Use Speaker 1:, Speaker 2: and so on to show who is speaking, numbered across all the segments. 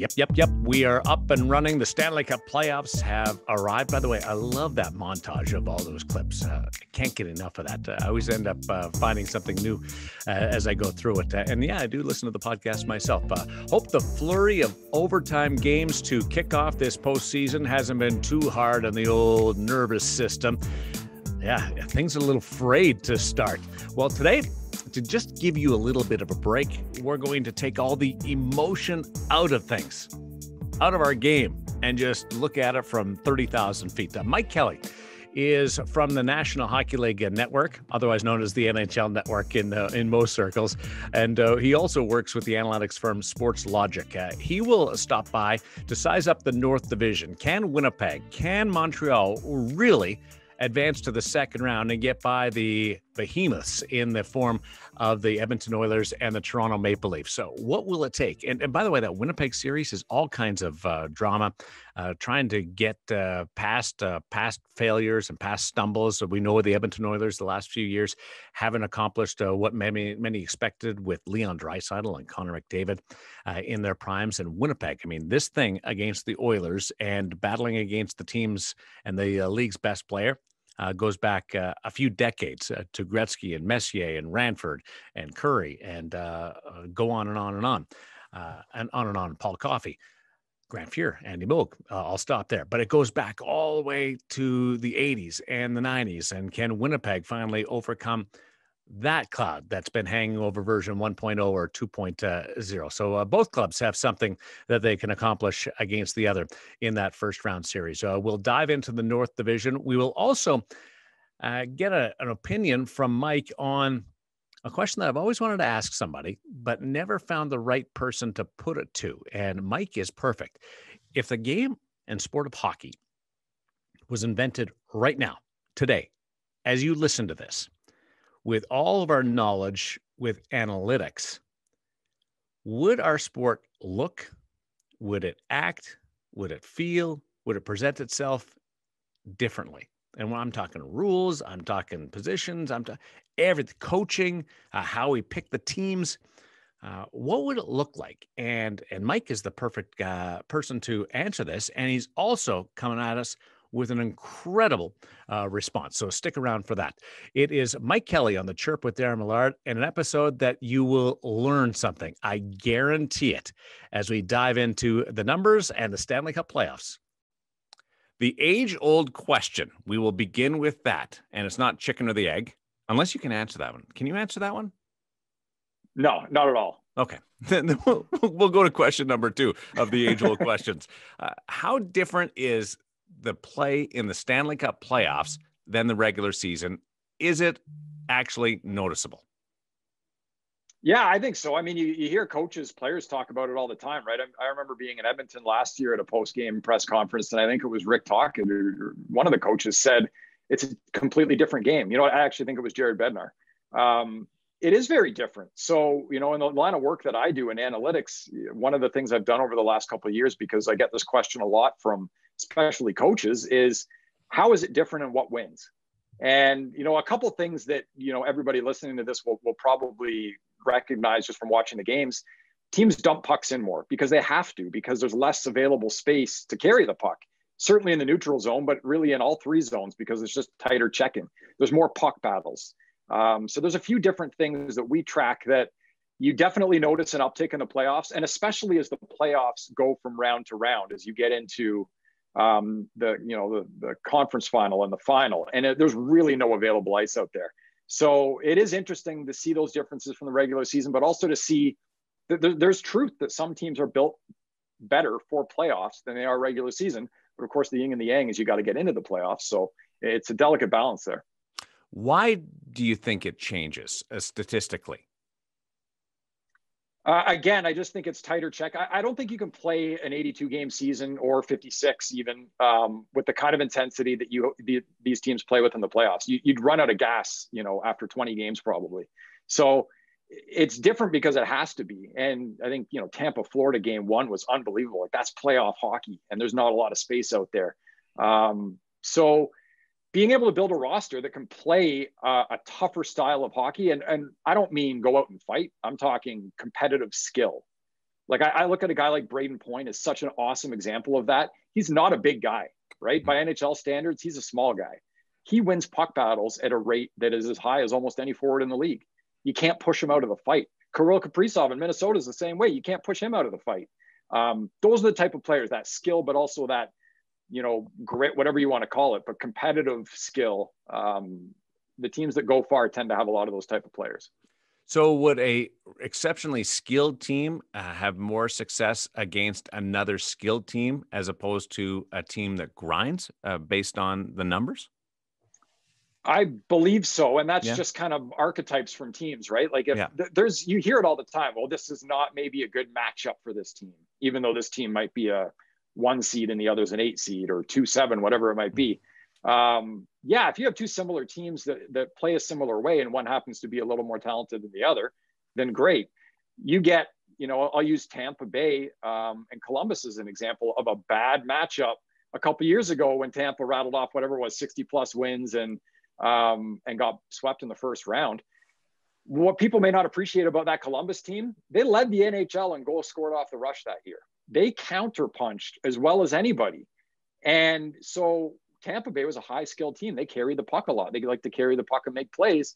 Speaker 1: Yep, yep, yep. We are up and running. The Stanley Cup playoffs have arrived. By the way, I love that montage of all those clips. Uh, I can't get enough of that. Uh, I always end up uh, finding something new uh, as I go through it. Uh, and yeah, I do listen to the podcast myself. Uh, hope the flurry of overtime games to kick off this postseason hasn't been too hard on the old nervous system. Yeah, things are a little frayed to start. Well, today to just give you a little bit of a break, we're going to take all the emotion out of things, out of our game, and just look at it from 30,000 feet. Mike Kelly is from the National Hockey League Network, otherwise known as the NHL Network in uh, in most circles, and uh, he also works with the analytics firm Sportlogiq. Uh, he will stop by to size up the North Division. Can Winnipeg, can Montreal really advance to the second round and get by the behemoths in the form of the Edmonton Oilers and the Toronto Maple Leafs. So, what will it take? And, and by the way, that Winnipeg series is all kinds of uh, drama, uh, trying to get uh, past uh, past failures and past stumbles. So we know the Edmonton Oilers the last few years haven't accomplished uh, what many many expected with Leon Draisaitl and Connor McDavid uh, in their primes. And Winnipeg, I mean, this thing against the Oilers and battling against the teams and the league's best player uh, goes back uh, a few decades uh, to Gretzky and Messier and Ranford and Kurri and uh, uh, go on and on and on uh, and on and on. Paul Coffey. Grant Fuhr, Andy Moog. I'll stop there. But it goes back all the way to the 80s and the 90s. And can Winnipeg finally overcome that cloud that's been hanging over version 1.0 or 2.0. So uh, both clubs have something that they can accomplish against the other in that first round series. Uh, we'll dive into the North Division. We will also uh, get a, an opinion from Mike on a question that I've always wanted to ask somebody, but never found the right person to put it to. And Mike is perfect. If the game and sport of hockey was invented right now, today, as you listen to this, with all of our knowledge with analytics, would our sport look? Would it act? Would it feel? Would it present itself differently? And when I'm talking rules, I'm talking positions, I'm talking everything, coaching, uh, how we pick the teams. Uh, what would it look like? And and Mike is the perfect uh, person to answer this, and he's also coming at us with an incredible uh, response. So stick around for that. It is Mike Kelly on the Chirp with Daren Millard, and an episode that you will learn something. I guarantee it as we dive into the numbers and the Stanley Cup playoffs. The age old question, we will begin with that. And it's not chicken or the egg, unless you can answer that one. Can you answer that one?
Speaker 2: No, not at all.
Speaker 1: Okay. Then we'll, we'll go to question number two of the age old questions. Uh, how different is the play in the Stanley Cup playoffs than the regular season. Is it actually noticeable?
Speaker 2: Yeah, I think so. I mean, you, you hear coaches, players talk about it all the time, right? I, I remember being in Edmonton last year at a post game press conference, and I think it was Rick Tocchet, one of the coaches said it's a completely different game. You know, I actually think it was Jared Bednar. Um, it is very different. So, you know, in the line of work that I do in analytics, one of the things I've done over the last couple of years, because I get this question a lot from especially coaches, is how is it different and what wins? And, you know, a couple things that, you know, everybody listening to this will, will probably recognize just from watching the games. Teams dump pucks in more because they have to, because there's less available space to carry the puck. Certainly in the neutral zone, but really in all three zones because it's just tighter checking. There's more puck battles. Um, so there's a few different things that we track that you definitely notice an uptick in the playoffs, and especially as the playoffs go from round to round, as you get into um, the you know the, the conference final and the final, and it, there's really no available ice out there. So it is interesting to see those differences from the regular season, but also to see that there, there's truth that some teams are built better for playoffs than they are regular season. But of course, the yin and the yang is you got to get into the playoffs. So it's a delicate balance there.
Speaker 1: Why do you think it changes uh, statistically?
Speaker 2: Uh, again, I just think it's tighter check. I, I, don't think you can play an 82 game season or 56 even um, with the kind of intensity that you the, these teams play with in the playoffs. You, would run out of gas, you know, after 20 games probably. So it's different because it has to be. And I think you know Tampa Florida game one was unbelievable. Like that's playoff hockey, and there's not a lot of space out there. Um, so being able to build a roster that can play uh, a tougher style of hockey, and, and I don't mean go out and fight, I'm talking competitive skill. Like I, I look at a guy like Brayden Point as such an awesome example of that. He's not a big guy, right? By NHL standards, he's a small guy. He wins puck battles at a rate that is as high as almost any forward in the league. You can't push him out of the fight. Kirill Kaprizov in Minnesota is the same way. You can't push him out of the fight. Um, those are the type of players that skill, but also that, you know, grit, whatever you want to call it, but competitive skill. Um, the teams that go far tend to have a lot of those type of players.
Speaker 1: So, would a exceptionally skilled team uh, have more success against another skilled team as opposed to a team that grinds uh, based on the numbers?
Speaker 2: I believe so, and that's yeah. just kind of archetypes from teams, right? Like if
Speaker 1: yeah.
Speaker 2: th- there's you hear it all the time. Well, this is not maybe a good matchup for this team, even though this team might be a one seed and the other's an eight seed or two seven, whatever it might be. Um, yeah, if you have two similar teams that that play a similar way and one happens to be a little more talented than the other, then great. You get, you know, I'll use Tampa Bay um, and Columbus as an example of a bad matchup a couple years ago when Tampa rattled off whatever it was 60 plus wins and um, and got swept in the first round. What people may not appreciate about that Columbus team, they led the NHL in goals scored off the rush that year. They counterpunched as well as anybody. And so Tampa Bay was a high skilled team. They carry the puck a lot. They like to carry the puck and make plays.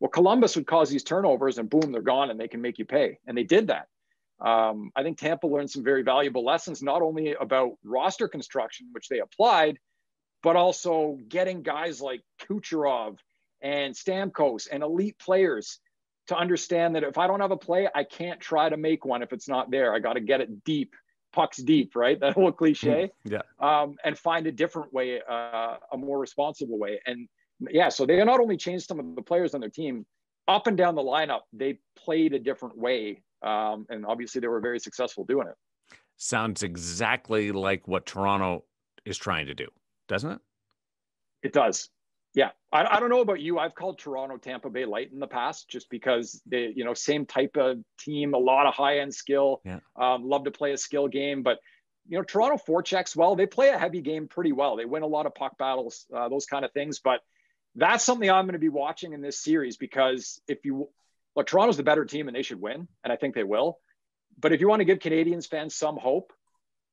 Speaker 2: Well, Columbus would cause these turnovers and boom, they're gone and they can make you pay. And they did that. Um, I think Tampa learned some very valuable lessons, not only about roster construction, which they applied, but also getting guys like Kucherov and Stamkos and elite players to understand that if I don't have a play, I can't try to make one if it's not there. I got to get it deep, pucks deep, right? That whole cliche.
Speaker 1: Hmm, yeah.
Speaker 2: Um, and find a different way, uh, a more responsible way. And yeah, so they not only changed some of the players on their team, up and down the lineup, they played a different way. Um, and obviously, they were very successful doing it.
Speaker 1: Sounds exactly like what Toronto is trying to do doesn't it?
Speaker 2: It does. Yeah, I, I don't know about you. I've called Toronto Tampa Bay light in the past, just because they, you know, same type of team, a lot of high end skill.
Speaker 1: Yeah.
Speaker 2: Um, love to play a skill game, but you know, Toronto forechecks well. They play a heavy game pretty well. They win a lot of puck battles, uh, those kind of things. But that's something I'm going to be watching in this series because if you look, Toronto's the better team and they should win, and I think they will. But if you want to give Canadiens fans some hope,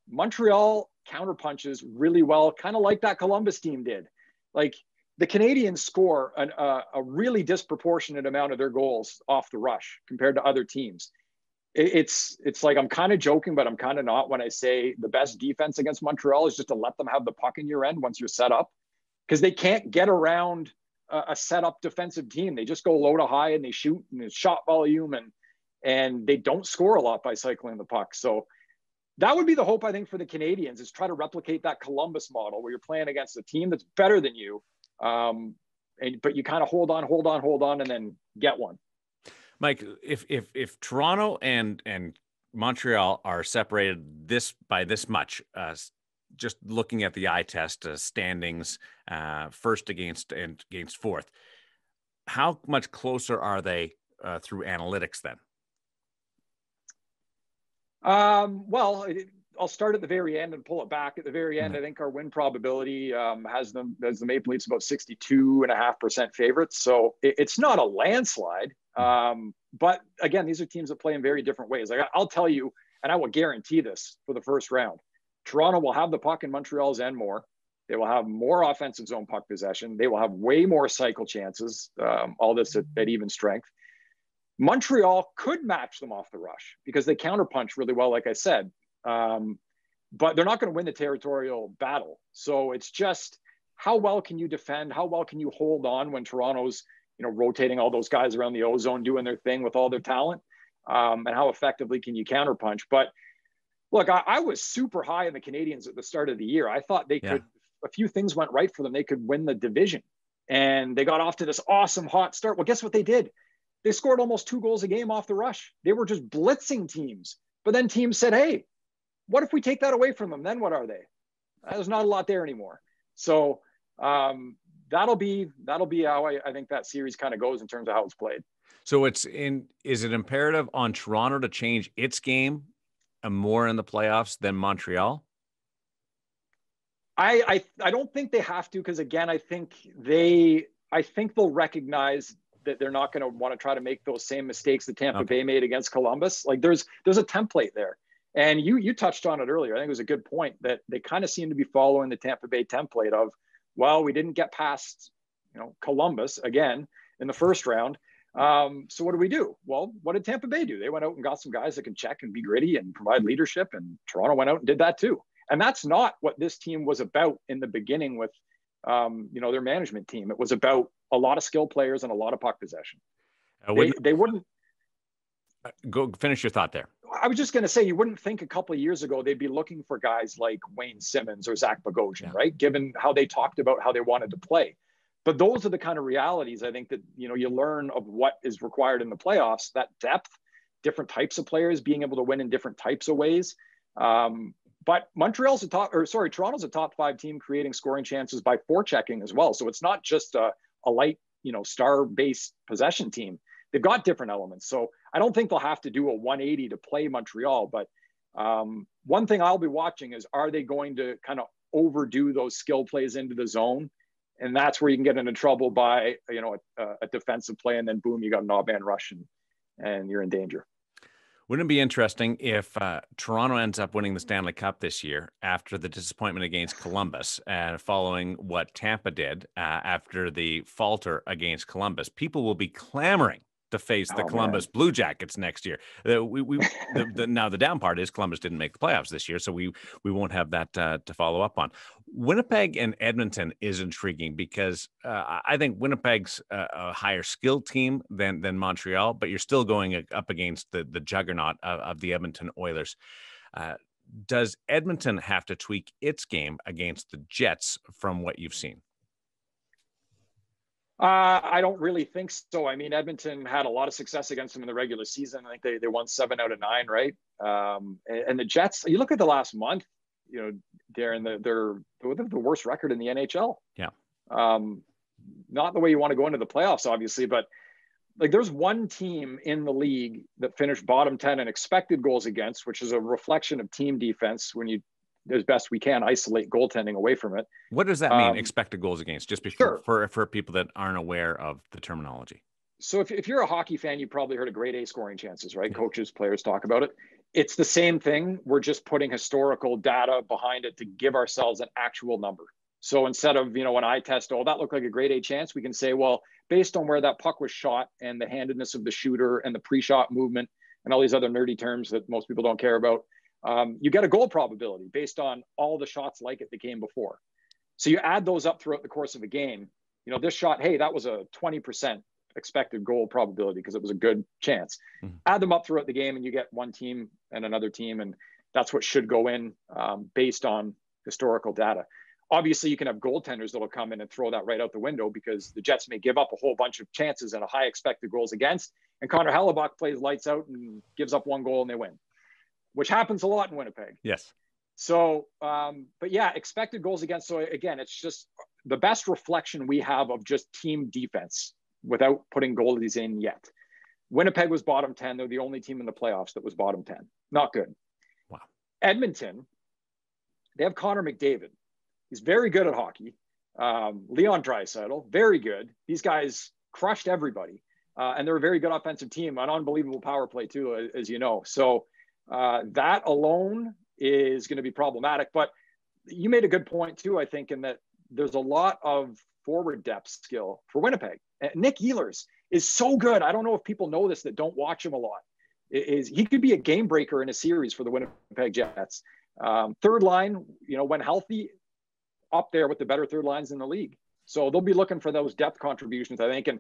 Speaker 2: Montreal counterpunches really well, kind of like that Columbus team did. Like the Canadiens score an, uh, a really disproportionate amount of their goals off the rush compared to other teams. It, it's it's like I'm kind of joking, but I'm kind of not when I say the best defense against Montreal is just to let them have the puck in your end once you're set up, because they can't get around a, a set up defensive team. They just go low to high and they shoot and it's shot volume and and they don't score a lot by cycling the puck. So that would be the hope I think for the Canadiens is try to replicate that Columbus model where you're playing against a team that's better than you, um, and but you kind of hold on, hold on, hold on, and then get one.
Speaker 1: Mike, if if if Toronto and and Montreal are separated this by this much, uh, just looking at the eye test uh, standings, uh, first against and against fourth, how much closer are they uh, through analytics then?
Speaker 2: Um, well, it, I'll start at the very end and pull it back. At the very end, mm-hmm. I think our win probability um, has them as the Maple Leafs about 62 and a half percent favorites. So it, it's not a landslide. Mm-hmm. Um, but again, these are teams that play in very different ways. Like I'll tell you, and I will guarantee this for the first round. Toronto will have the puck in Montreal's end more. They will have more offensive zone puck possession. They will have way more cycle chances. Um, all this at, at even strength. Montreal could match them off the rush because they counterpunch really well, like I said. Um, but they're not going to win the territorial battle. So it's just how well can you defend? How well can you hold on when Toronto's, you know, rotating all those guys around the ozone, doing their thing with all their talent? Um, and how effectively can you counterpunch? But look, I, I, was super high in the Canadiens at the start of the year. I thought they yeah. could, a few things went right for them. They could win the division. And they got off to this awesome hot start. Well, guess what they did? They scored almost two goals a game off the rush. They were just blitzing teams. But then teams said, hey, what if we take that away from them? Then what are they? There's not a lot there anymore. So um, that'll be that'll be how I, I think that series kind of goes in terms of how it's played.
Speaker 1: So it's in is it imperative on Toronto to change its game and more in the playoffs than Montreal?
Speaker 2: I I, I don't think they have to because again I think they I think they'll recognize that they're not going to want to try to make those same mistakes that Tampa okay. Bay made against Columbus. Like there's there's a template there. And you you touched on it earlier. I think it was a good point that they kind of seem to be following the Tampa Bay template of, well, we didn't get past, you know, Columbus again in the first round. Um, so what do we do? Well, what did Tampa Bay do? They went out and got some guys that can check and be gritty and provide leadership, and Toronto went out and did that too. And that's not what this team was about in the beginning with, um, you know, their management team. It was about a lot of skill players and a lot of puck possession. They, they wouldn't
Speaker 1: go finish your thought there.
Speaker 2: I was just going to say, you wouldn't think a couple of years ago they'd be looking for guys like Wayne Simmonds or Zach Bogosian, yeah. right? Given how they talked about how they wanted to play. But those are the kind of realities I think that you know you learn of what is required in the playoffs. That depth, different types of players, being able to win in different types of ways. Um, but Montreal's a top, or sorry, Toronto's a top five team creating scoring chances by forechecking as well. So it's not just a, a light, you know, star-based possession team. They've got different elements. So I don't think they'll have to do a 180 to play Montreal. But um, one thing I'll be watching is are they going to kind of overdo those skill plays into the zone? And that's where you can get into trouble by, you know, a, a defensive play, and then boom, you got an odd man rush, and, and you're in danger.
Speaker 1: Wouldn't it be interesting if uh, Toronto ends up winning the Stanley Cup this year after the disappointment against Columbus and following what Tampa did uh, after the falter against Columbus? People will be clamoring to face the oh, Columbus man. Blue Jackets next year. Uh, we, we the, the, now the down part is Columbus didn't make the playoffs this year, so we we won't have that uh, to follow up on. Winnipeg and Edmonton is intriguing because uh, I think Winnipeg's a, a, higher skilled team than than Montreal, but you're still going up against the the juggernaut of, of the Edmonton Oilers. Uh, does Edmonton have to tweak its game against the Jets from what you've seen?
Speaker 2: Uh, I don't really think so. I mean, Edmonton had a lot of success against them in the regular season. I think they, they won seven out of nine, right? Um, and, and, the Jets, you look at the last month, you know, Daren, they're, they're, they're the worst record in the NHL.
Speaker 1: Yeah.
Speaker 2: Um, not the way you want to go into the playoffs, obviously, but like there's one team in the league that finished bottom 10 in expected goals against, which is a reflection of team defense when you as best we can isolate goaltending away from it.
Speaker 1: What does that mean? Um, expected goals against, just before, sure. for for people that aren't aware of the terminology.
Speaker 2: So if, if you're a hockey fan, you probably heard of grade A scoring chances, right? Yeah. Coaches, players talk about it. It's the same thing. We're just putting historical data behind it to give ourselves an actual number. So instead of, you know, when I test, oh, that looked like a grade A chance, we can say, well, based on where that puck was shot and the handedness of the shooter and the pre-shot movement and all these other nerdy terms that most people don't care about, um, you get a goal probability based on all the shots like it that came before. So you add those up throughout the course of a game. You know, this shot, hey, that was a 20% expected goal probability because it was a good chance. Mm-hmm. Add them up throughout the game and you get one team and another team. And that's what should go in um, based on historical data. Obviously, you can have goaltenders that'll come in and throw that right out the window because the Jets may give up a whole bunch of chances and a high expected goals against. And Connor Hellebuyck plays lights out and gives up one goal and they win which happens a lot in Winnipeg.
Speaker 1: Yes.
Speaker 2: So, um, but yeah, expected goals against. So again, it's just the best reflection we have of just team defense without putting goalies in yet. Winnipeg was bottom 10. They're the only team in the playoffs that was bottom 10. Not good.
Speaker 1: Wow.
Speaker 2: Edmonton, they have Connor McDavid. He's very good at hockey. Um, Leon Draisaitl, very good. These guys crushed everybody. Uh, and they're a very good offensive team, an unbelievable power play too, as you know. So uh, that alone is going to be problematic. But you made a good point too, I think, in that there's a lot of forward depth skill for Winnipeg. Nick Ehlers is so good. I don't know if people know this that don't watch him a lot. Is he could be a game breaker in a series for the Winnipeg Jets. Um, third line, you know, when healthy, up there with the better third lines in the league. So they'll be looking for those depth contributions, I think. And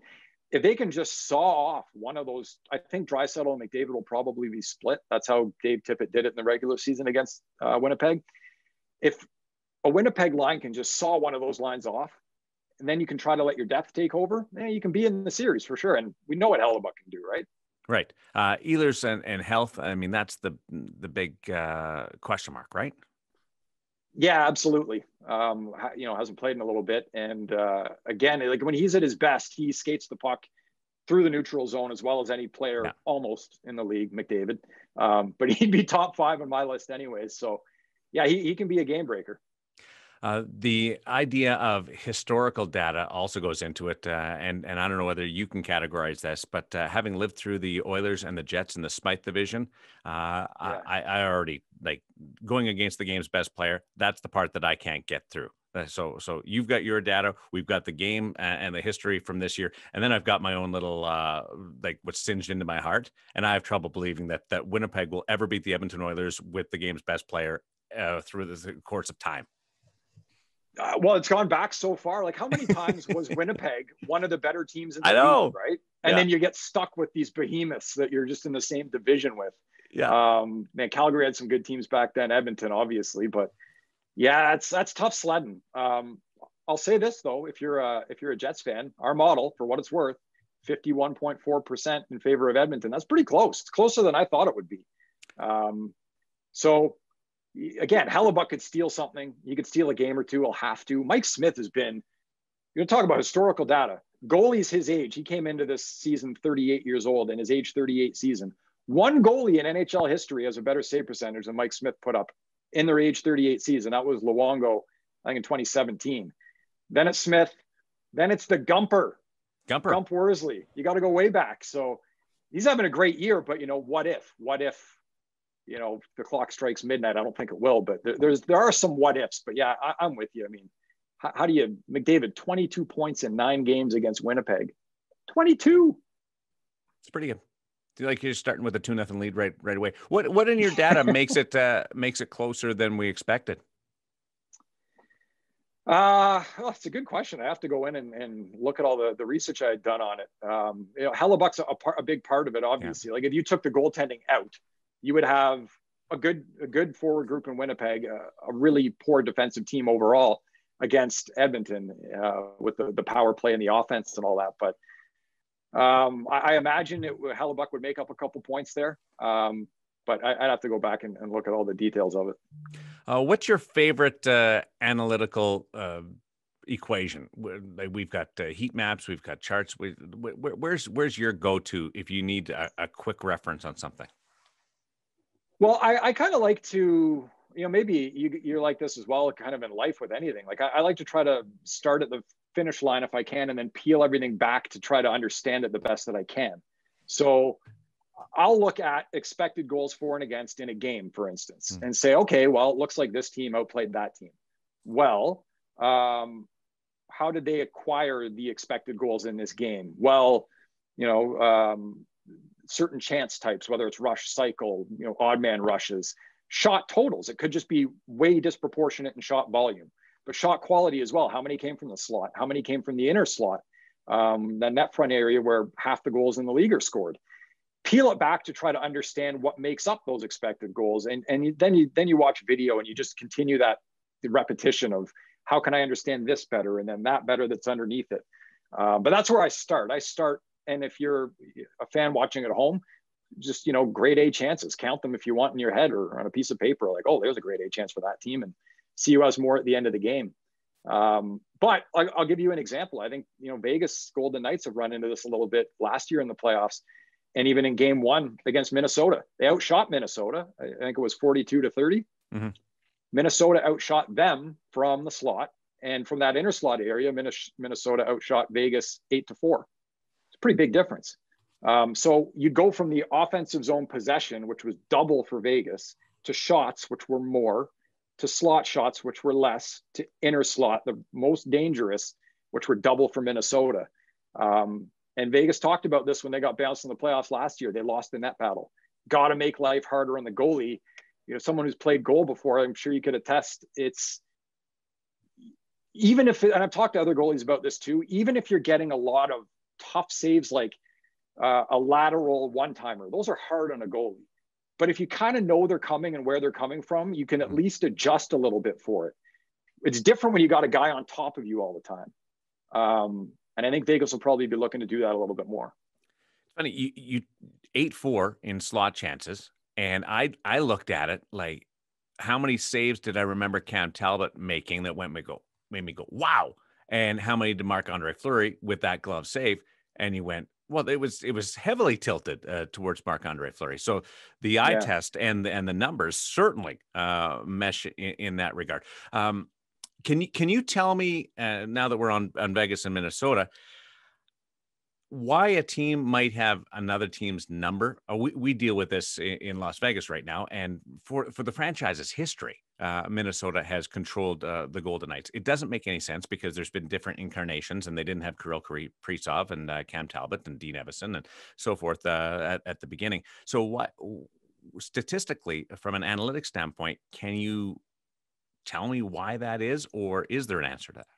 Speaker 2: if they can just saw off one of those, I think Draisaitl and McDavid will probably be split. That's how Dave Tippett did it in the regular season against uh, Winnipeg. If a Winnipeg line can just saw one of those lines off, and then you can try to let your depth take over, yeah, you can be in the series for sure. And we know what Hellebuyck can do, right?
Speaker 1: Right. Uh, Ehlers and, and health. I mean, that's the the big uh, question mark, right?
Speaker 2: Yeah, absolutely. Um, you know, hasn't played in a little bit, and uh, again, like when he's at his best, he skates the puck through the neutral zone as well as any player yeah. almost in the league, McDavid. Um, but he'd be top five on my list anyways. So, yeah, he, he can be a game breaker.
Speaker 1: Uh, the idea of historical data also goes into it, uh, and and I don't know whether you can categorize this, but uh, having lived through the Oilers and the Jets in the Smythe division, uh, yeah. I, I already like going against the game's best player. That's the part that I can't get through. Uh, so so you've got your data, we've got the game and the history from this year, and then I've got my own little uh, like what's singed into my heart, and I have trouble believing that that Winnipeg will ever beat the Edmonton Oilers with the game's best player through the course of time.
Speaker 2: Uh, well, it's gone back so far. Like, how many times was Winnipeg one of the better teams in the
Speaker 1: I know.
Speaker 2: league, right? And yeah. then you get stuck with these behemoths that you're just in the same division with.
Speaker 1: Yeah.
Speaker 2: Um, man, Calgary had some good teams back then. Edmonton, obviously, but yeah, that's that's tough sledding. Um, I'll say this though: if you're a if you're a Jets fan, our model, for what it's worth, 51.4 percent in favor of Edmonton. That's pretty close. It's closer than I thought it would be. Um, so again, Hellebuyck could steal something. He could steal a game or two. He'll have to. Mike Smith has been, you're talk about historical data. Goalie's his age. He came into this season 38 years old in his age 38 season. One goalie in NHL history has a better save percentage than Mike Smith put up in their age 38 season. That was Luongo, I think in 2017. Then it's Smith. Then it's the Gumper.
Speaker 1: Gumper.
Speaker 2: Gump Worsley. You got to go way back. So he's having a great year, but you know, what if? What if you know the clock strikes midnight. I don't think it will, but there, there's there are some what ifs. But yeah, I, am with you. I mean, how, how, do you McDavid 22 points in nine games against Winnipeg? 22.
Speaker 1: It's pretty good. Do you like you're starting with a two nothing lead right right away? What what in your data makes it uh, makes it closer than we expected?
Speaker 2: Uh, well, it's a good question. I have to go in and, and look at all the, the research I had done on it. Um, you know, Hellebuyck's a, a, part, a big part of it, obviously. Yeah. Like if you took the goaltending out, you would have a good a good forward group in Winnipeg, a, a really poor defensive team overall against Edmonton uh, with the, the power play and the offense and all that. But um, I, I, imagine it Hellebuyck would make up a couple points there. Um, but I, would have to go back and, and, look at all the details of it.
Speaker 1: Uh, what's your favorite uh, analytical uh, equation? We've got uh, heat maps, we've got charts. We, where's where's your go to if you need a, a quick reference on something?
Speaker 2: Well, I, I kind of like to, you know, maybe you, you're like this as well, kind of in life with anything. Like I, I like to try to start at the finish line if I can, and then peel everything back to try to understand it the best that I can. So I'll look at expected goals for and against in a game, for instance, mm-hmm. and say, okay, well, it looks like this team outplayed that team. Well, um, how did they acquire the expected goals in this game? Well, you know, um, certain chance types, whether it's rush cycle, you know, odd man rushes, shot totals. It could just be way disproportionate in shot volume, but shot quality as well. How many came from the slot? How many came from the inner slot? Um, the net front area where half the goals in the league are scored. Peel it back to try to understand what makes up those expected goals, and and then you then you watch video and you just continue that repetition of how can I understand this better and then that better that's underneath it. Uh, but that's where I start. I start and if you're a fan watching at home, just you know, grade A chances. Count them if you want in your head or on a piece of paper. Like, oh, there's a grade A chance for that team, and see you as more at the end of the game. Um, but I'll, I'll, give you an example. I think you know Vegas Golden Knights have run into this a little bit last year in the playoffs, and even in Game One against Minnesota, they outshot Minnesota. I think it was 42 to 30. Mm-hmm. Minnesota outshot them from the slot, and from that inner slot area, Minnesota outshot Vegas eight to four pretty big difference. Um, so you go from the offensive zone possession, which was double for Vegas, to shots, which were more, to slot shots, which were less, to inner slot, the most dangerous, which were double for Minnesota. Um, and Vegas talked about this when they got bounced in the playoffs last year. They lost in that battle. Got to make life harder on the goalie. You know, someone who's played goal before, I'm sure you could attest. It's even if, and I've talked to other goalies about this too. Even if you're getting a lot of tough saves like uh, a lateral one timer. Those are hard on a goalie. But if you kind of know they're coming and where they're coming from, you can at mm-hmm. least adjust a little bit for it. It's different when you got a guy on top of you all the time. Um, and I think Vegas will probably be looking to do that a little bit more.
Speaker 1: Funny, you, you eight four in slot chances, and I I looked at it like how many saves did I remember Cam Talbot making that went me go made me go wow and how many did Marc Andre Fleury with that glove save? And he went, well, it was it was heavily tilted uh, towards Marc Andre Fleury. So the eye yeah. test and and the numbers certainly uh, mesh in, in that regard. Um, can you can you tell me uh, now that we're on on Vegas and Minnesota? why a team might have another team's number. Uh, we, we deal with this in, in, Las Vegas right now. And for, for the franchise's history, uh, Minnesota has controlled uh, the Golden Knights. It doesn't make any sense because there's been different incarnations and they didn't have Kirill Kaprizov and uh, Cam Talbot and Dean Evason and so forth uh, at, at the beginning. So what statistically, from an analytics standpoint, can you tell me why that is, or is there an answer to that?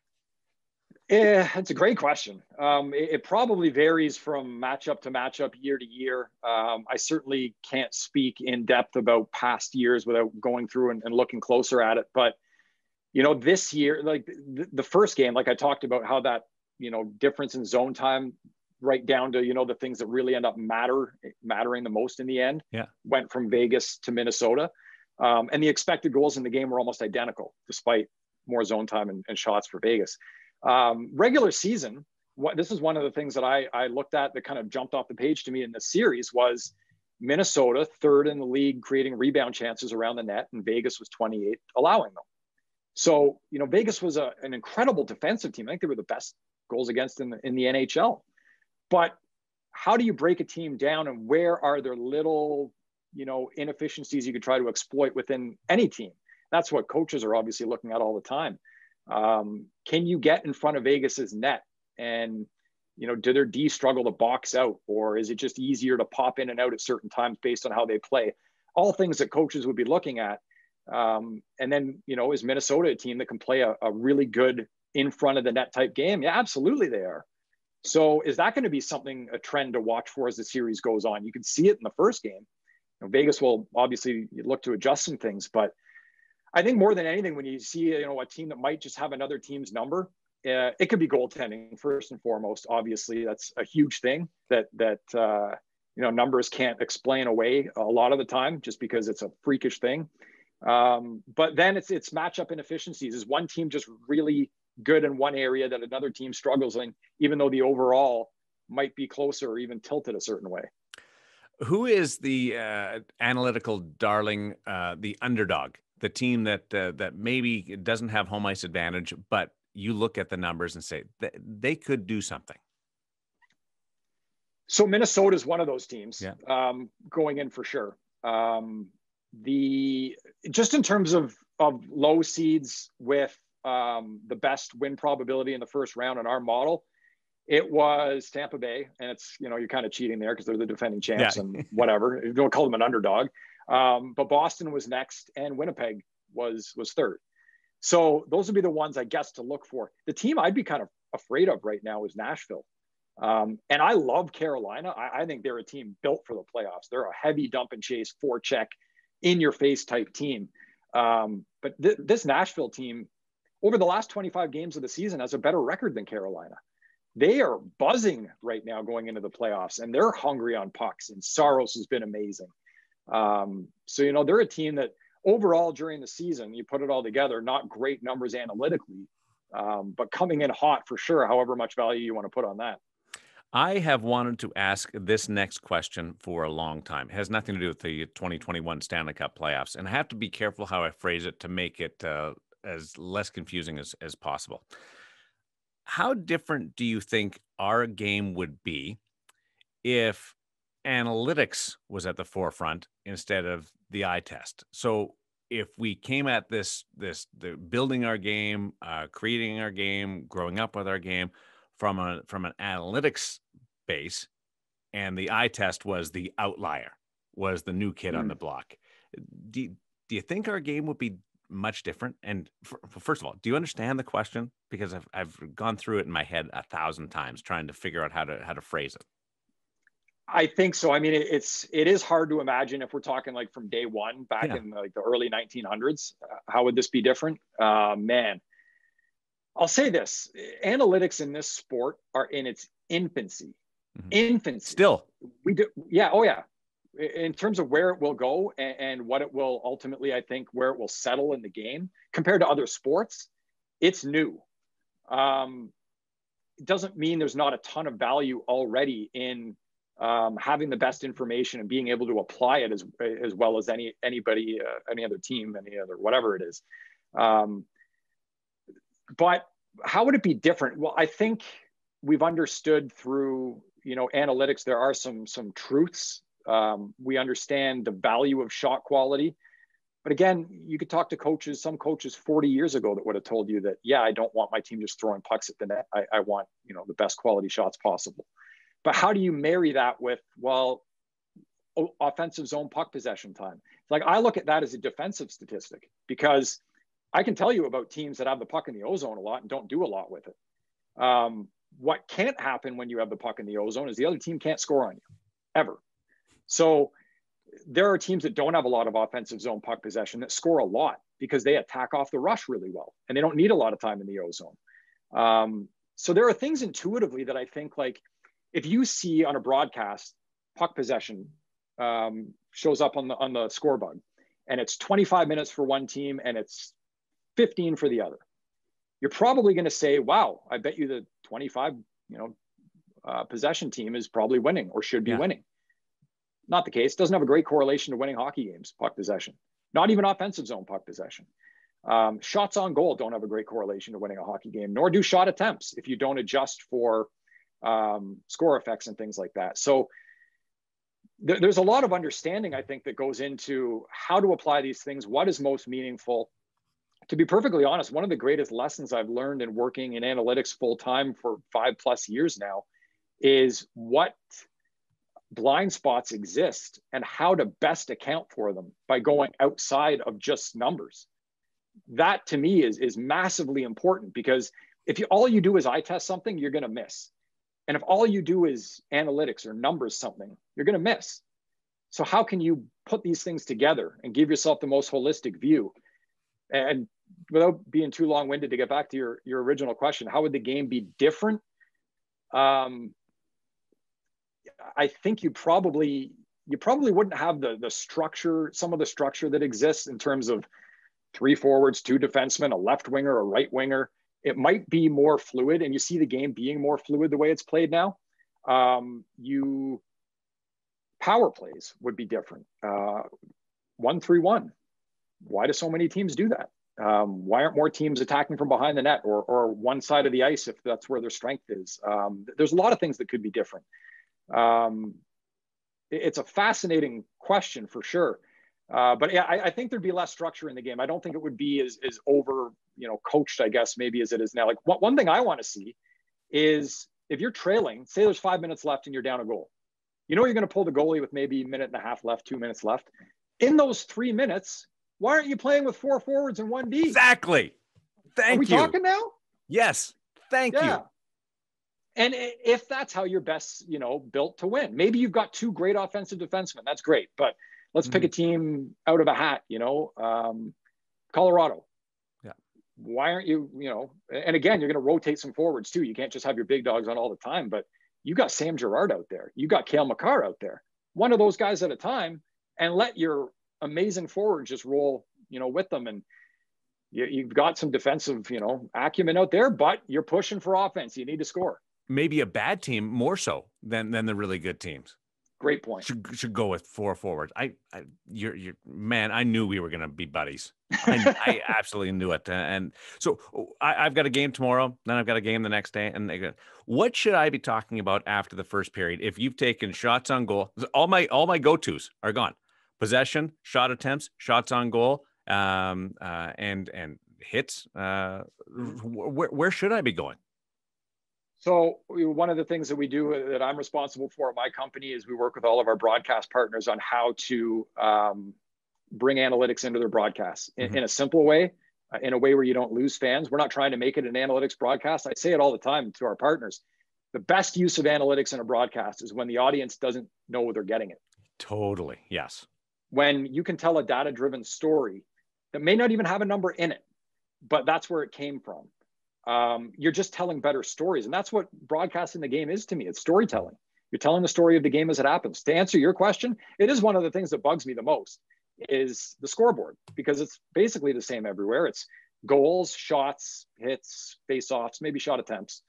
Speaker 2: Yeah, it's a great question. Um, it, it, probably varies from matchup to matchup, year to year. Um, I certainly can't speak in depth about past years without going through and, and looking closer at it. But you know, this year, like the, the first game, like I talked about, how that you know difference in zone time, right down to you know the things that really end up matter mattering the most in the end.
Speaker 1: Yeah,
Speaker 2: went from Vegas to Minnesota, um, and the expected goals in the game were almost identical, despite more zone time and, and shots for Vegas. Um, regular season, what this is one of the things that I, I looked at that kind of jumped off the page to me in the series was Minnesota third in the league creating rebound chances around the net, and Vegas was 28 allowing them. So you know Vegas was a, an incredible defensive team. I think they were the best goals against in the, in the NHL. But how do you break a team down, and where are there little you know inefficiencies you could try to exploit within any team? That's what coaches are obviously looking at all the time. Um, can you get in front of Vegas's net? And you know, do their D struggle to box out, or is it just easier to pop in and out at certain times based on how they play? All things that coaches would be looking at. Um, and then, you know, is Minnesota a team that can play a, a really good in front of the net type game? Yeah, absolutely they are. So is that going to be something a trend to watch for as the series goes on? You can see it in the first game. You know, Vegas will obviously look to adjust some things, but I think more than anything, when you see you know a team that might just have another team's number, uh, it could be goaltending first and foremost. Obviously, that's a huge thing that that uh, you know numbers can't explain away a lot of the time, just because it's a freakish thing. Um, but then it's it's matchup inefficiencies. Is one team just really good in one area that another team struggles in, even though the overall might be closer or even tilted a certain way.
Speaker 1: Who is the uh, analytical darling, uh, the underdog the team that uh, that maybe doesn't have home ice advantage, but you look at the numbers and say they could do something.
Speaker 2: So Minnesota is one of those teams yeah. um, going in for sure. Um, the just in terms of of low seeds with um, the best win probability in the first round in our model, it was Tampa Bay, and it's you know you're kind of cheating there because they're the defending champs yeah. and whatever. You don't call them an underdog. Um, but Boston was next, and Winnipeg was was third. So those would be the ones I guess to look for. The team I'd be kind of afraid of right now is Nashville. Um, and I love Carolina. I, I, think they're a team built for the playoffs. They're a heavy dump and chase, forecheck, in your face type team. Um, but th- this Nashville team, over the last 25 games of the season, has a better record than Carolina. They are buzzing right now going into the playoffs, and they're hungry on pucks. And Saros has been amazing. Um, so, you know, they're a team that overall during the season, you put it all together, not great numbers analytically, um, but coming in hot for sure, however much value you want to put on that.
Speaker 1: I have wanted to ask this next question for a long time. It has nothing to do with the 2021 Stanley Cup playoffs. And I have to be careful how I phrase it to make it uh, as less confusing as, as possible. How different do you think our game would be if analytics was at the forefront instead of the eye test. So if we came at this this the building our game, uh, creating our game, growing up with our game from a from an analytics base, and the eye test was the outlier, was the new kid mm. on the block. Do do you think our game would be much different? And for, first of all, do you understand the question? Because I've I've gone through it in my head a thousand times trying to figure out how to how to phrase it.
Speaker 2: I think so. I mean, it, it's it is hard to imagine if we're talking like from day one back yeah. in like the early 1900s. Uh, how would this be different? Uh, man, I'll say this: analytics in this sport are in its infancy. Mm-hmm. Infancy.
Speaker 1: Still,
Speaker 2: we do. Yeah. Oh yeah. In terms of where it will go and, and what it will ultimately, I think where it will settle in the game compared to other sports, it's new. Um, it doesn't mean there's not a ton of value already in um, having the best information and being able to apply it as as well as any anybody uh, any other team any other whatever it is um, but how would it be different? Well, I think we've understood through you know analytics there are some some truths. Um, we understand the value of shot quality. But again, you could talk to coaches, some coaches 40 years ago that would have told you that, yeah, I don't want my team just throwing pucks at the net. I, I want, you know, the best quality shots possible. But how do you marry that with, well, offensive zone puck possession time? Like I look at that as a defensive statistic because I can tell you about teams that have the puck in the ozone a lot and don't do a lot with it. Um, what can't happen when you have the puck in the ozone is the other team can't score on you ever. So there are teams that don't have a lot of offensive zone puck possession that score a lot because they attack off the rush really well and they don't need a lot of time in the ozone. Um, so there are things intuitively that I think like if you see on a broadcast puck possession um, shows up on the on the score bug and it's 25 minutes for one team and it's 15 for the other you're probably going to say wow i bet you the 25 you know uh, possession team is probably winning or should be yeah. winning not the case. Doesn't have a great correlation to winning hockey games, puck possession. Not even offensive zone puck possession. Um, shots on goal don't have a great correlation to winning a hockey game, nor do shot attempts if you don't adjust for um, score effects and things like that. So th- there's a lot of understanding, I think, that goes into how to apply these things, what is most meaningful. To be perfectly honest, one of the greatest lessons I've learned in working in analytics full time for five plus years now is what blind spots exist and how to best account for them by going outside of just numbers. That to me is, is massively important because if you, all you do is eye test something, you're going to miss. And if all you do is analytics or numbers something, you're going to miss. So how can you put these things together and give yourself the most holistic view? And without being too long-winded to get back to your, your original question, how would the game be different? Um, I think you probably you probably wouldn't have the the structure, some of the structure that exists in terms of three forwards, two defensemen, a left winger, a right winger. It might be more fluid, and you see the game being more fluid the way it's played now. Um, you power plays would be different. Uh, one three one. Why do so many teams do that? Um, why aren't more teams attacking from behind the net or, or one side of the ice if that's where their strength is? Um, there's a lot of things that could be different. Um, it's a fascinating question for sure. Uh, but yeah, I, I, think there'd be less structure in the game. I don't think it would be as, as over, you know, coached, I guess, maybe as it is now. Like one, one thing I want to see is if you're trailing, say there's five minutes left and you're down a goal, you know, you're going to pull the goalie with maybe a minute and a half left, two minutes left. In those three minutes, why aren't you playing with four forwards and one D?
Speaker 1: Exactly. Thank
Speaker 2: Are we
Speaker 1: you.
Speaker 2: talking now?
Speaker 1: Yes. Thank yeah. you
Speaker 2: and if that's how you're best, you know, built to win, maybe you've got two great offensive defensemen. That's great. But let's mm-hmm. pick a team out of a hat, you know, um, Colorado.
Speaker 1: Yeah.
Speaker 2: Why aren't you, you know, and again, you're going to rotate some forwards too. You can't just have your big dogs on all the time, but you got Sam Girard out there. You got Cale Makar out there. One of those guys at a time and let your amazing forward just roll, you know, with them. And you, have got some defensive, you know, acumen out there, but you're pushing for offense. You need to score
Speaker 1: maybe a bad team more so than than the really good teams.
Speaker 2: Great point.
Speaker 1: Should should go with four forwards. I, I you're you're man. I knew we were gonna be buddies. I, I absolutely knew it. And so I, have got a game tomorrow. Then I've got a game the next day. And go, what should I be talking about after the first period? If you've taken shots on goal, all my all my go tos are gone. Possession, shot attempts, shots on goal, um, uh, and and hits. Uh, where where should I be going?
Speaker 2: So one of the things that we do uh, that I'm responsible for at my company is we work with all of our broadcast partners on how to um, bring analytics into their broadcasts in, mm-hmm. in a simple way, uh, in a way where you don't lose fans. We're not trying to make it an analytics broadcast. I say it all the time to our partners. The best use of analytics in a broadcast is when the audience doesn't know they're getting it.
Speaker 1: Totally. Yes.
Speaker 2: When you can tell a data driven story that may not even have a number in it, but that's where it came from um, you're just telling better stories. And that's what broadcasting the game is to me. It's storytelling. You're telling the story of the game as it happens. To answer your question, it is one of the things that bugs me the most is the scoreboard because it's basically the same everywhere. It's goals, shots, hits, face-offs, maybe shot attempts.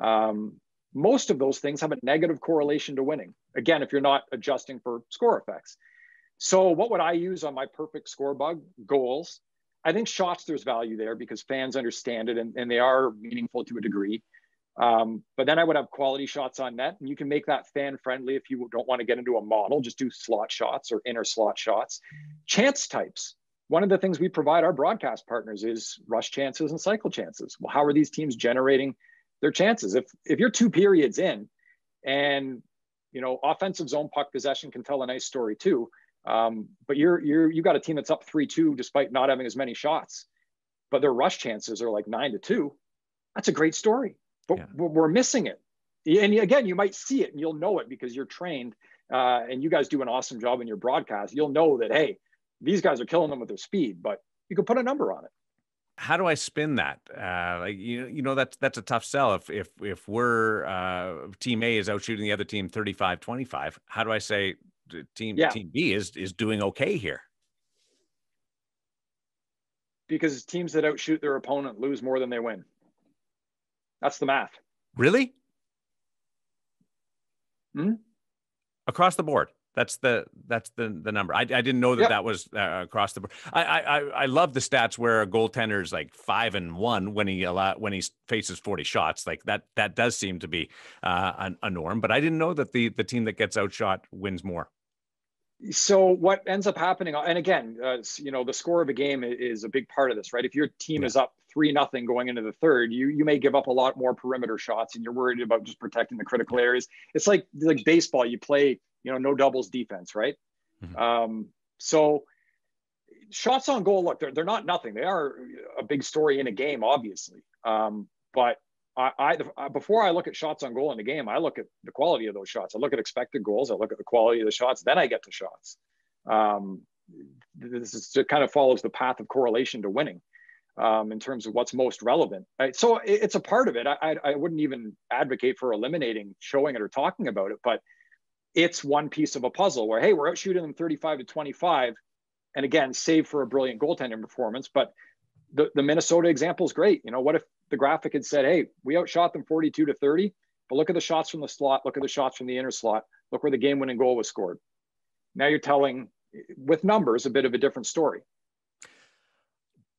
Speaker 2: Um, most of those things have a negative correlation to winning. Again, if you're not adjusting for score effects. So what would I use on my perfect score bug? Goals. I think shots there's value there because fans understand it and, and they are meaningful to a degree. Um, but then I would have quality shots on net, and you can make that fan friendly if you don't want to get into a model. Just do slot shots or inner slot shots. Chance types. One of the things we provide our broadcast partners is rush chances and cycle chances. Well, how are these teams generating their chances? If if you're two periods in, and you know offensive zone puck possession can tell a nice story too. Um, but you're you're you got a team that's up three two despite not having as many shots, but their rush chances are like nine to two. That's a great story but yeah. we're missing it. And again, you might see it and you'll know it because you're trained uh, and you guys do an awesome job in your broadcast. You'll know that, hey, these guys are killing them with their speed, but you can put a number on it.
Speaker 1: How do I spin that? Uh, like you, you know, that's that's a tough sell. If if if we're uh, team A is out shooting the other team 35-25, how do I say team yeah. team B is is doing okay here?
Speaker 2: Because teams that outshoot their opponent lose more than they win. That's the math.
Speaker 1: Really?
Speaker 2: Hmm?
Speaker 1: Across the board. That's the that's the the number. I, I didn't know that yep. that was uh, across the board. I, I I love the stats where a goaltender is like five and one when he allow, when he faces forty shots. Like that that does seem to be uh, a, a norm. But I didn't know that the the team that gets outshot wins more
Speaker 2: so what ends up happening and again uh, you know the score of a game is a big part of this right? If your team is up three nothing going into the third you you may give up a lot more perimeter shots and you're worried about just protecting the critical areas. It's like like baseball you play you know no doubles defense right? Mm-hmm. um, so shots on goal look they're, they're not nothing. They are a big story in a game obviously. Um, but I, I, before I look at shots on goal in the game, I look at the quality of those shots. I look at expected goals. I look at the quality of the shots. Then I get to shots. Um, this is it kind of follows the path of correlation to winning um, in terms of what's most relevant. Right? So it, it's a part of it. I, I, I wouldn't even advocate for eliminating showing it or talking about it, but it's one piece of a puzzle where hey, we're out shooting them 35 to 25, and again, save for a brilliant goaltending performance, but the, the Minnesota example is great. You know, what if the graphic had said, hey, we outshot them 42 to 30, but look at the shots from the slot, look at the shots from the inner slot, look where the game winning goal was scored. Now you're telling with numbers a bit of a different story.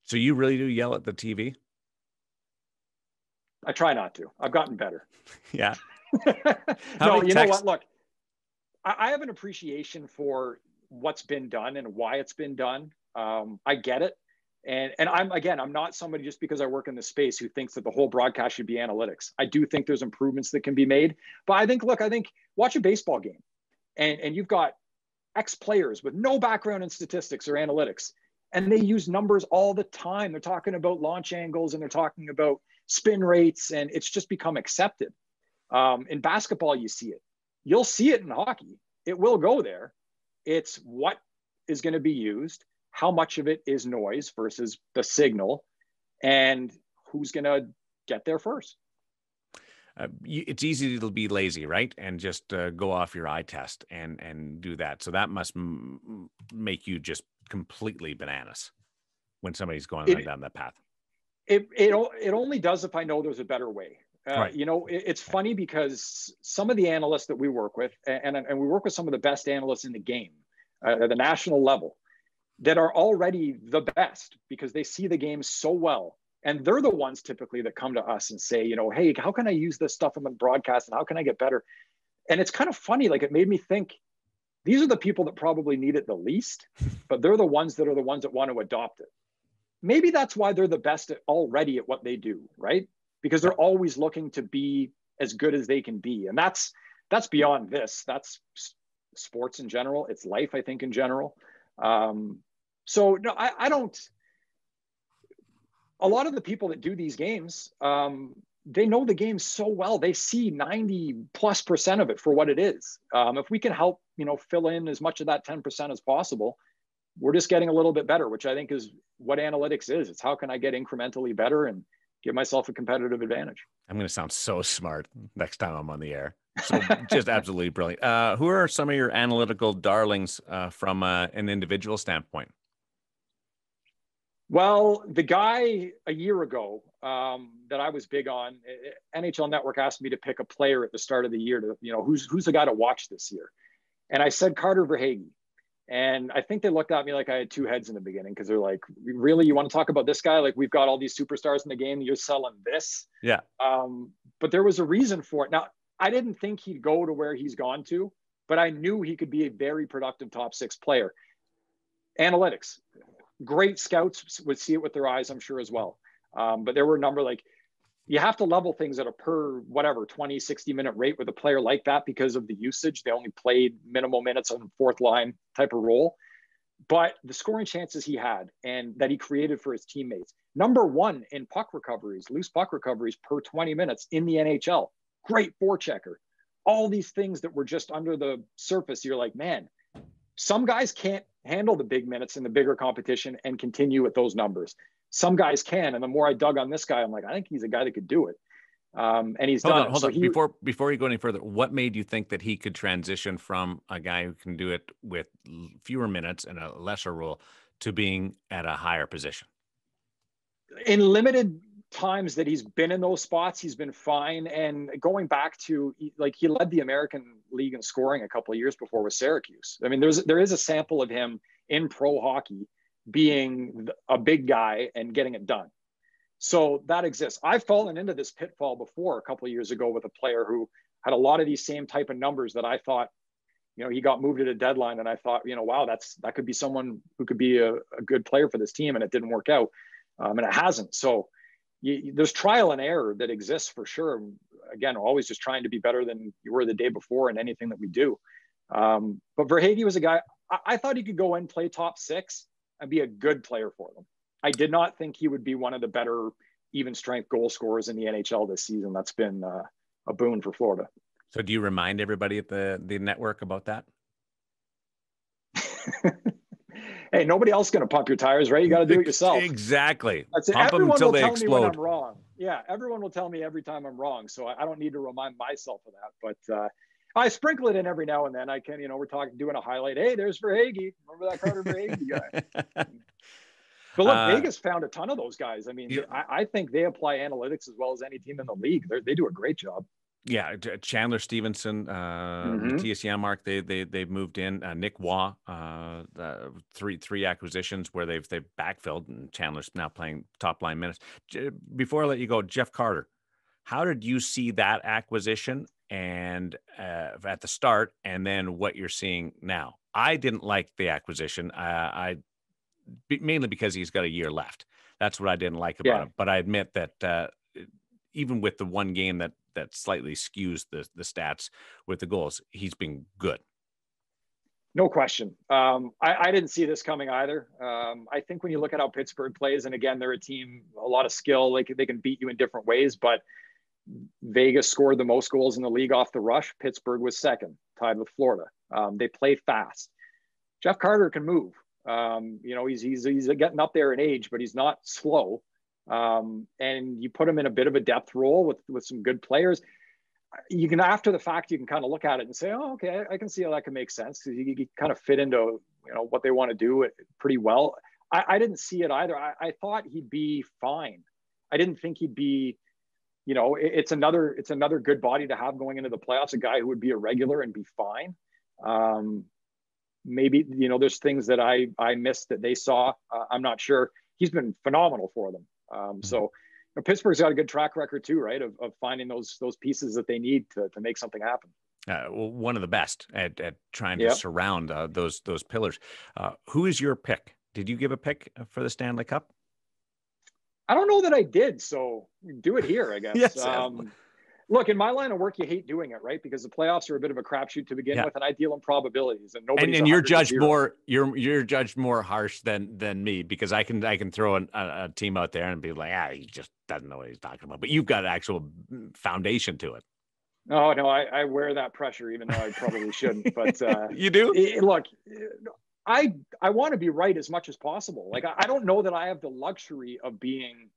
Speaker 1: So you really do yell at the TV?
Speaker 2: I try not to. I've gotten better.
Speaker 1: yeah.
Speaker 2: no, you know what? Look, I, I, have an appreciation for what's been done and why it's been done. Um, I get it. And, and I'm again, I'm not somebody just because I work in the space who thinks that the whole broadcast should be analytics. I do think there's improvements that can be made. But I think, look, I think watch a baseball game and, and you've got ex players with no background in statistics or analytics, and they use numbers all the time. They're talking about launch angles and they're talking about spin rates, and it's just become accepted. Um, in basketball, you see it. You'll see it in hockey. It will go there. It's what is going to be used how much of it is noise versus the signal and who's going to get there first
Speaker 1: uh, it's easy to be lazy, right? And just uh, go off your eye test and and do that. So that must m- make you just completely bananas when somebody's going it, down that path.
Speaker 2: It, it it only does if I know there's a better way. Uh, right. You know, it, it's funny because some of the analysts that we work with, and, and we work with some of the best analysts in the game uh, at the national level, that are already the best because they see the game so well. And they're the ones typically that come to us and say, you know, hey, how can I use this stuff in the broadcast and how can I get better? And it's kind of funny. Like it made me think these are the people that probably need it the least, but they're the ones that are the ones that want to adopt it. Maybe that's why they're the best at already at what they do, right? Because they're always looking to be as good as they can be. And that's that's beyond this. That's sports in general. It's life, I think, in general. Um, so no, I, I don't. A lot of the people that do these games, um, they know the game so well. They see 90 plus percent of it for what it is. Um, if we can help, you know, fill in as much of that 10% as possible, we're just getting a little bit better, which I think is what analytics is. It's how can I get incrementally better and give myself a competitive advantage.
Speaker 1: I'm going to sound so smart next time I'm on the air. So just absolutely brilliant. Uh, who are some of your analytical darlings uh, from uh, an individual standpoint?
Speaker 2: Well, the guy a year ago um, that I was big on, NHL Network asked me to pick a player at the start of the year to, you know, who's who's the guy to watch this year, and I said Carter Verhaeghe. And I think they looked at me like I had two heads in the beginning because they're like, really, you want to talk about this guy? Like, we've got all these superstars in the game. You're selling this.
Speaker 1: Yeah.
Speaker 2: Um, but there was a reason for it. Now, I didn't think he'd go to where he's gone to, but I knew he could be a very productive top six player. Analytics, great scouts would see it with their eyes, I'm sure, as well. Um, but there were a number like you have to level things at a per whatever 20 60 minute rate with a player like that because of the usage. They only played minimal minutes on fourth line type of role. But the scoring chances he had and that he created for his teammates. Number one in puck recoveries loose puck recoveries per 20 minutes in the nhl great forechecker all these things that were just under the surface you're like man some guys can't handle the big minutes in the bigger competition and continue at those numbers some guys can. And the more I dug on this guy, I'm like, I think he's a guy that could do it. Um, and he's
Speaker 1: hold
Speaker 2: done.
Speaker 1: On, hold so on. He, before before you go any further, what made you think that he could transition from a guy who can do it with fewer minutes and a lesser role to being at a higher position?
Speaker 2: In limited times that he's been in those spots, he's been fine. And going back to like he led the American League in scoring a couple of years before with Syracuse. I mean, there's there is a sample of him in pro hockey being a big guy and getting it done. So that exists. I've fallen into this pitfall before a couple of years ago with a player who had a lot of these same type of numbers that I thought, you know, he got moved at a deadline and I thought, you know, wow, that's that could be someone who could be a, a good player for this team and it didn't work out. Um, and it hasn't. So you, there's trial and error that exists for sure. Again, always just trying to be better than you were the day before in anything that we do. Um, but Verhaeghe was a guy I, I thought he could go in play top six and be a good player for them. I did not think he would be one of the better even strength goal scorers in the NHL this season. That's been uh, a boon for Florida.
Speaker 1: So, do you remind everybody at the the network about that?
Speaker 2: hey, nobody else going to pump your tires, right? You got to do it yourself.
Speaker 1: Exactly.
Speaker 2: That's it. Pump everyone them until will they tell explode. me when I'm wrong. Yeah, everyone will tell me every time I'm wrong, so I, I don't need to remind myself of that. But uh, I sprinkle it in every now and then. I can, you know, we're talking, doing a highlight. Hey, there's Verhaeghe. Remember that Carter Verhaeghe guy? but look, uh, Vegas found a ton of those guys. I mean, yeah. I, I, think they apply analytics as well as any team in the league. They're, they do a great job.
Speaker 1: Yeah, Chandler Stephenson, uh, mm-hmm. Janmark, they they they've moved in. Uh, Nick Waugh, uh, three three acquisitions where they've they've backfilled, and Chandler's now playing top line minutes. Before I let you go, Jeff Carter, how did you see that acquisition and uh, at the start, and then what you're seeing now? I didn't like the acquisition. Uh, I mainly because he's got a year left. That's what I didn't like about yeah. it. But I admit that uh, even with the one game that that slightly skews the the stats with the goals, he's been good.
Speaker 2: No question. Um, I, I, didn't see this coming either. Um, I think when you look at how Pittsburgh plays, and again, they're a team, a lot of skill. Like they can beat you in different ways, but Vegas scored the most goals in the league off the rush. Pittsburgh was second, tied with Florida. Um, they play fast. Jeff Carter can move. Um, you know, he's, he's, he's getting up there in age, but he's not slow. Um, and you put him in a bit of a depth role with, with some good players. You can, after the fact, you can kind of look at it and say, oh, okay, I, can see how that can make sense. Because you, you, kind of fit into, you know, what they want to do pretty well. I, I didn't see it either. I, I thought he'd be fine. I didn't think he'd be you know, it, it's another it's another good body to have going into the playoffs. A guy who would be a regular and be fine. Um, maybe you know, there's things that I I missed that they saw. Uh, I'm not sure. He's been phenomenal for them. Um, mm-hmm. so you know, Pittsburgh's got a good track record too, right? Of, of finding those those pieces that they need to to make something happen.
Speaker 1: Uh, well, one of the best at, at trying to surround uh, those those pillars. Uh, who is your pick? Did you give a pick for the Stanley Cup?
Speaker 2: I don't know that I did. So do it here, I guess. yes, um, look, in my line of work, you hate doing it, right? Because the playoffs are a bit of a crapshoot to begin yeah. with, and I deal in probabilities, and nobody.
Speaker 1: And, and you're judged more. You're you're judged more harsh than than me because I can I can throw an, a, a, team out there and be like, ah, he just doesn't know what he's talking about. But you've got actual foundation to it.
Speaker 2: Oh no, I, I wear that pressure, even though I probably shouldn't. But uh,
Speaker 1: you do.
Speaker 2: It, look, I I want to be right as much as possible. Like I, I don't know that I have the luxury of being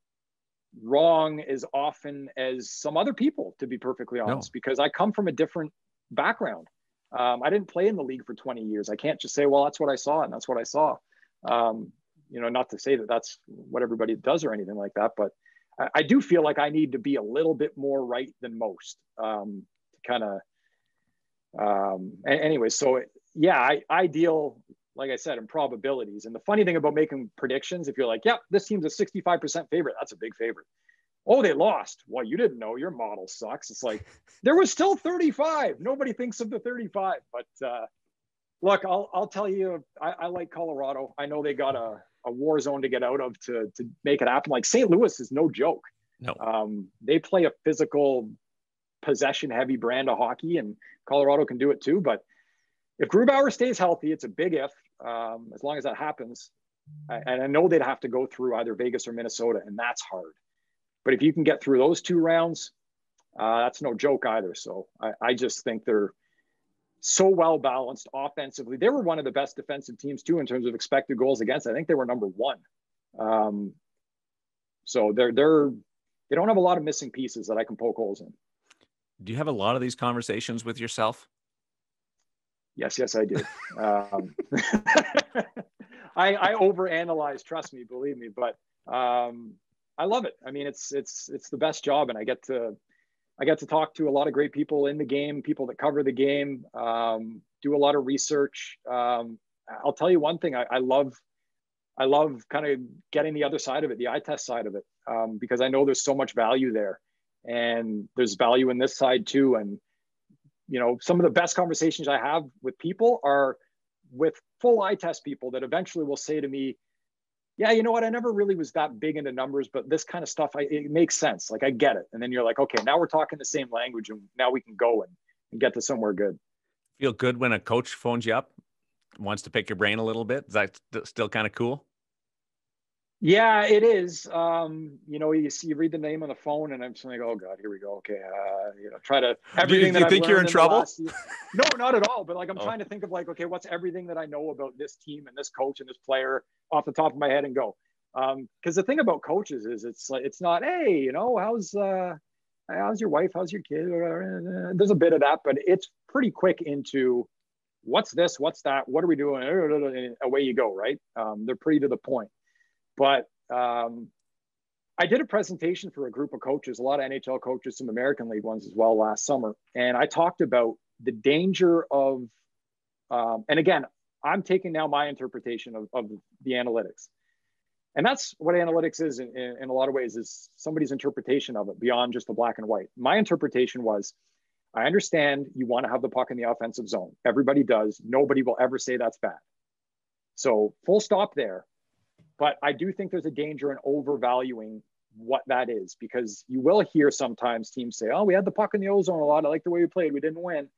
Speaker 2: wrong as often as some other people, to be perfectly honest, no. because I come from a different background. Um, I didn't play in the league for 20 years. I can't just say, well, that's what I saw and that's what I saw. Um, you know, not to say that that's what everybody does or anything like that, but I, I do feel like I need to be a little bit more right than most um, to kind of. Um, anyway, so yeah, I, I deal like I said, in probabilities. And the funny thing about making predictions, if you're like, yeah, this team's a 65% favorite, that's a big favorite. Oh, they lost. Well, you didn't know your model sucks. It's like there was still 35. Nobody thinks of the 35. But uh, look, I'll, I'll tell you, I, I like Colorado. I know they got a, a war zone to get out of to, to make it happen. Like St. Louis is no joke.
Speaker 1: No.
Speaker 2: Um, they play a physical, possession heavy brand of hockey, and Colorado can do it too. But if Grubauer stays healthy, it's a big if. Um, as long as that happens, I, and I know they'd have to go through either Vegas or Minnesota, and that's hard. But if you can get through those two rounds, uh, that's no joke either. So I, I just think they're so well balanced offensively. They were one of the best defensive teams too in terms of expected goals against. I think they were number one. Um, so they're they're they don't have a lot of missing pieces that I can poke holes in.
Speaker 1: Do you have a lot of these conversations with yourself?
Speaker 2: Yes, yes, I do. um, I, I overanalyze. Trust me, believe me, but um, I love it. I mean, it's it's it's the best job, and I get to I get to talk to a lot of great people in the game, people that cover the game, um, do a lot of research. Um, I'll tell you one thing: I, I, love I love kind of getting the other side of it, the eye test side of it, um, because I know there's so much value there, and there's value in this side too, and you know, some of the best conversations I have with people are with full eye test people that eventually will say to me, yeah, you know what? I never really was that big into numbers, but this kind of stuff, I, it makes sense. Like I get it. And then you're like, okay, now we're talking the same language and now we can go and, and get to somewhere good.
Speaker 1: Feel good when a coach phones you up, wants to pick your brain a little bit. Is that still kind of cool?
Speaker 2: Yeah, it is. Um, you know, you see, you read the name on the phone, and I'm just like, oh god, here we go. Okay, uh, you know, try to
Speaker 1: everything. Do you, you think you're in, in trouble?
Speaker 2: no, not at all. But like, I'm oh. trying to think of like, okay, what's everything that I know about this team and this coach and this player off the top of my head and go. Because um, the thing about coaches is, it's like it's not, hey, you know, how's uh, how's your wife, how's your kid? There's a bit of that, but it's pretty quick into what's this, what's that, what are we doing? And away you go, right? Um, they're pretty to the point. But um, I did a presentation for a group of coaches, a lot of NHL coaches, some American League ones as well last summer. And I talked about the danger of, um, and again, I'm taking now my interpretation of, of the analytics. And that's what analytics is in, in, in, a lot of ways is somebody's interpretation of it beyond just the black and white. My interpretation was, I understand you want to have the puck in the offensive zone. Everybody does. Nobody will ever say that's bad. So full stop there. But I do think there's a danger in overvaluing what that is because you will hear sometimes teams say, "Oh, we had the puck in the ozone a lot. I like the way we played. We didn't win."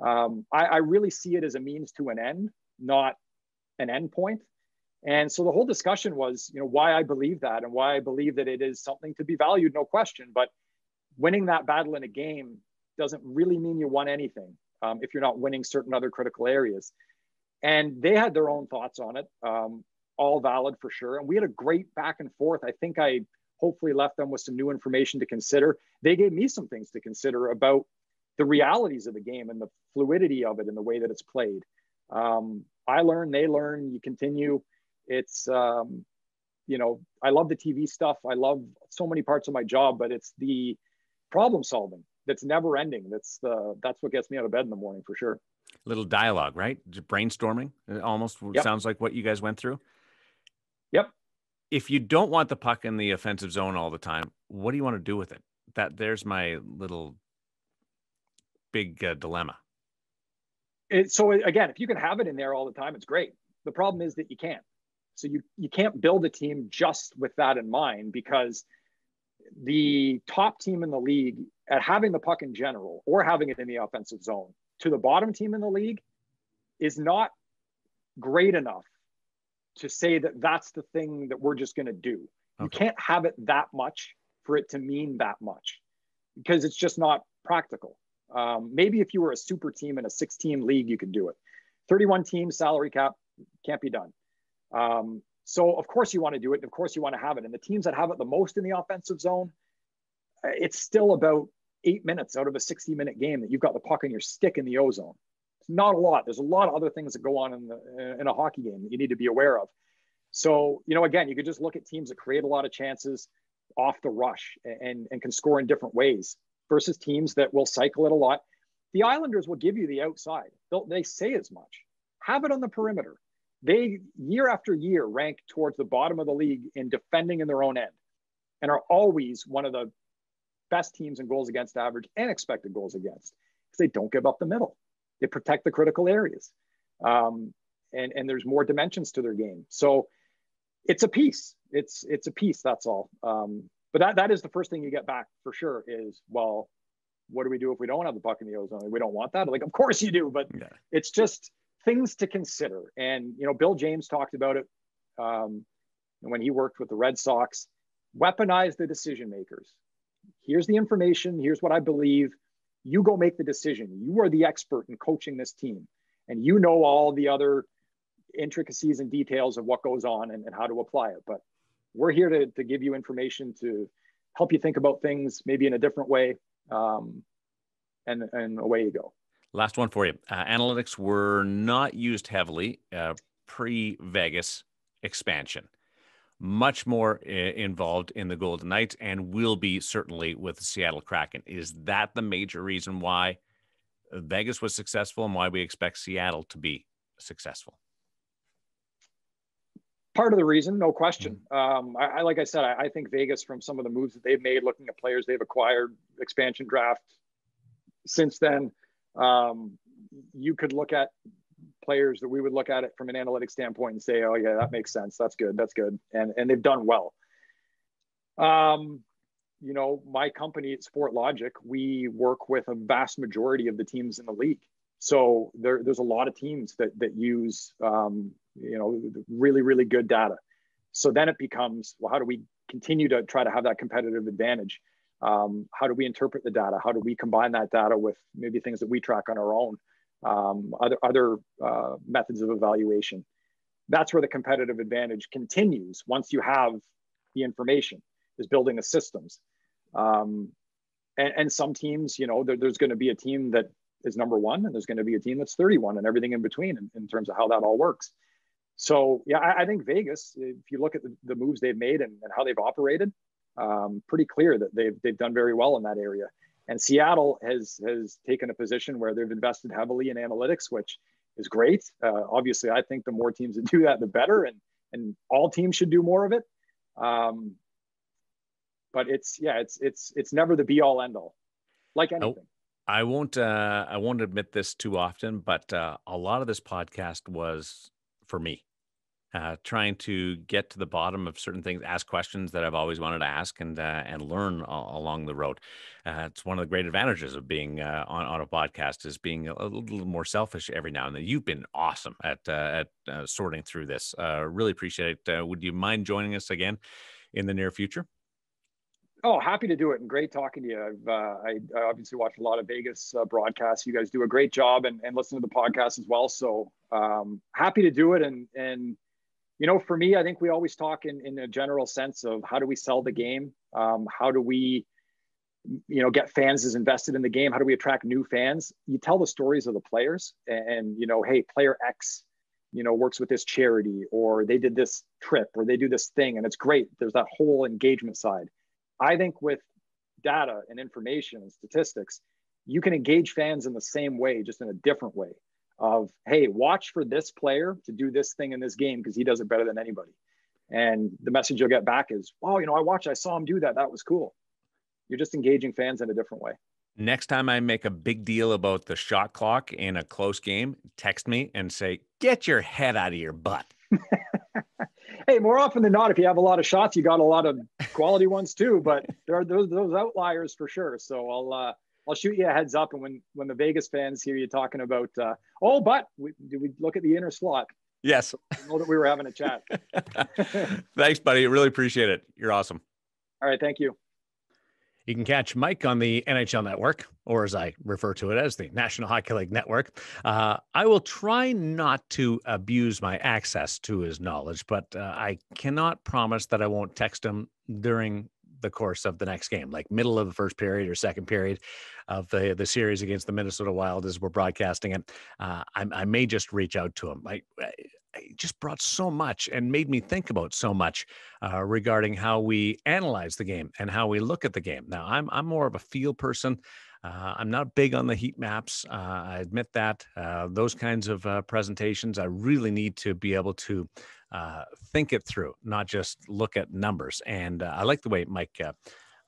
Speaker 2: Um, I, I, really see it as a means to an end, not an end point. And so the whole discussion was, you know, why I believe that and why I believe that it is something to be valued, no question. But winning that battle in a game doesn't really mean you won anything um, if you're not winning certain other critical areas. And they had their own thoughts on it. Um, all valid for sure. And we had a great back and forth. I think I hopefully left them with some new information to consider. They gave me some things to consider about the realities of the game and the fluidity of it and the way that it's played. Um, I learn, they learn, you continue. It's, um, you know, I love the TV stuff. I love so many parts of my job, but it's the problem solving that's never ending. That's the, that's what gets me out of bed in the morning for sure.
Speaker 1: Little dialogue, right? Brainstorming. It almost yep. sounds like what you guys went through.
Speaker 2: Yep.
Speaker 1: If you don't want the puck in the offensive zone all the time, what do you want to do with it? That there's my little big uh, dilemma.
Speaker 2: It, so again, if you can have it in there all the time, it's great. The problem is that you can't. So you you can't build a team just with that in mind because the top team in the league at having the puck in general or having it in the offensive zone to the bottom team in the league is not great enough to say that that's the thing that we're just going to do. Okay. You can't have it that much for it to mean that much because it's just not practical. Um, maybe if you were a super team in a six team league, you could do it. 31 team salary cap can't be done. Um, so, of course, you want to do it. And of course, you want to have it. And the teams that have it the most in the offensive zone, it's still about eight minutes out of a 60 minute game that you've got the puck in your stick in the ozone not a lot. There's a lot of other things that go on in the in a hockey game that you need to be aware of. So, you know, again, you could just look at teams that create a lot of chances off the rush and, and can score in different ways versus teams that will cycle it a lot. The Islanders will give you the outside. They'll, they say as much. Have it on the perimeter. they year after year rank towards the bottom of the league in defending in their own end and are always one of the best teams in goals against average and expected goals against because they don't give up the middle. They protect the critical areas. Um, and, and there's more dimensions to their game. So it's a piece. It's it's a piece, that's all. Um, but that, that is the first thing you get back for sure is, well, what do we do if we don't have the puck in the ozone? We don't want that. Like, of course you do, but yeah. it's just things to consider. And, you know, Bill James talked about it um, when he worked with the Red Sox. Weaponize the decision makers. Here's the information. Here's what I believe. You go make the decision. You are the expert in coaching this team, and you know all the other intricacies and details of what goes on and, and how to apply it. But we're here to, to give you information to help you think about things maybe in a different way. Um, and, and away you go.
Speaker 1: Last one for you. Uh, analytics were not used heavily uh, pre Vegas expansion. Much more uh, involved in the Golden Knights and will be certainly with the Seattle Kraken. Is that the major reason why Vegas was successful and why we expect Seattle to be successful?
Speaker 2: part of the reason, no question. Mm-hmm. Um, I, I, like I said, I, I, think Vegas, from some of the moves that they've made, looking at players they've acquired, expansion draft since then, um, you could look at players that we would look at it from an analytic standpoint and say, "Oh yeah, that makes sense. That's good. That's good," and and they've done well. Um, you know, my company at Sportlogiq, we work with a vast majority of the teams in the league. So there, there's a lot of teams that that use um, you know really really good data so then it becomes well how do we continue to try to have that competitive advantage um, how do we interpret the data how do we combine that data with maybe things that we track on our own um, other other uh, methods of evaluation. That's where the competitive advantage continues once you have the information is building the systems. Um, and, and, some teams you know there, there's going to be a team that is number one and there's going to be a team that's 31 and everything in between in, in terms of how that all works. So yeah, I, I, think Vegas, if you look at the, the moves they've made and, and how they've operated, um, pretty clear that they've they've done very well in that area. And Seattle has has taken a position where they've invested heavily in analytics, which is great. Uh, obviously, I think the more teams that do that, the better, and and all teams should do more of it. Um, but it's yeah, it's it's it's never the be all end all, like anything.
Speaker 1: I won't uh, I won't admit this too often, but uh, a lot of this podcast was for me uh, trying to get to the bottom of certain things, ask questions that I've always wanted to ask, and uh, and learn along the road. Uh, it's one of the great advantages of being uh, on on a podcast is being a, a, little more selfish every now and then. You've been awesome at uh, at uh, sorting through this. really appreciate it. would you mind joining us again in the near future?
Speaker 2: Oh, happy to do it, and great talking to you. I've I, I, obviously watched a lot of Vegas broadcasts. You guys do a great job, and, and listen to the podcast as well. So um, happy to do it, and and you know, for me, I think we always talk in, in a general sense of how do we sell the game? Um, how do we, you know, get fans as invested in the game? How do we attract new fans? You tell the stories of the players and, you know, hey, player X, you know, works with this charity or they did this trip or they do this thing and it's great. There's that whole engagement side. I think with data and information and statistics, you can engage fans in the same way, just in a different way of hey watch for this player to do this thing in this game because he does it better than anybody. And the message you'll get back is oh you know i watched i saw him do that. That was cool. You're just engaging fans in a different way.
Speaker 1: Next time i make a big deal about the shot clock in a close game text me and say get your head out of your butt.
Speaker 2: Hey more often than not if you have a lot of shots you got a lot of quality ones too but there are those those outliers for sure. So i'll uh I'll shoot you a heads up. And when when the Vegas fans hear you talking about, uh, oh, but we, did we look at the inner slot?
Speaker 1: Yes.
Speaker 2: I know that we were having a chat.
Speaker 1: Thanks, buddy. Really appreciate it. You're awesome.
Speaker 2: All right. Thank you.
Speaker 1: You can catch Mike on the NHL Network, or as I refer to it as the National Hockey League Network. Uh, I will try not to abuse my access to his knowledge, but uh, I cannot promise that I won't text him during the course of the next game, like middle of the first period or second period of the the series against the Minnesota Wild as we're broadcasting it. Uh, I, I, may just reach out to him. I, I, just brought so much and made me think about so much uh, regarding how we analyze the game and how we look at the game. Now, I'm I'm more of a feel person. Uh, I'm not big on the heat maps. Uh, I admit that. Uh, those kinds of uh, presentations, I really need to be able to uh, think it through, not just look at numbers. And uh, I like the way Mike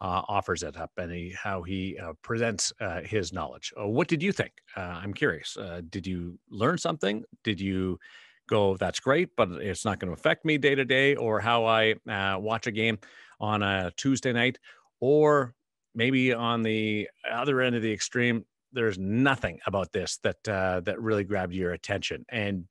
Speaker 1: offers it up and he, how he presents his knowledge. what did you think? I'm curious. did you learn something? Did you go, that's great, but it's not going to affect me day to day, or how I watch a game on a Tuesday night? Or maybe on the other end of the extreme, there's nothing about this that uh, that really grabbed your attention. And